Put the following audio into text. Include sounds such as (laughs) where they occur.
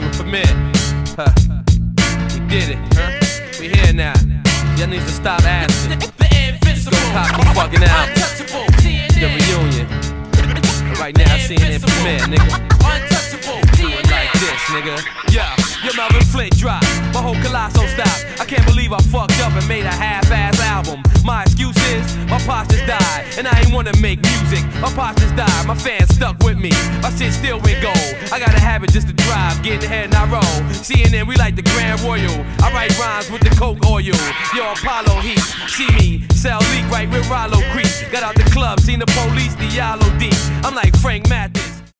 with premiere. Huh. We did it, huh? We here now. Y'all need to stop asking. Don't (laughs) cock the fucking out. The reunion. Right now, CNN premiere, nigga. Do it like this, nigga. Yeah, your Melvin Flint drop. My whole colossal stop. I can't believe I fucked up and made a half-ass and I ain't wanna make music. My just died, my fans stuck with me. My shit still went gold. I got a habit just to drive, get ahead and I roll. CNN, we like the Grand Royal. I write rhymes with the Coke oil. Yo, Apollo Heat, see me sell leak right with Rollo Creek. Got out the club, seen the police, the Yellow D. I'm like Frank Matthews.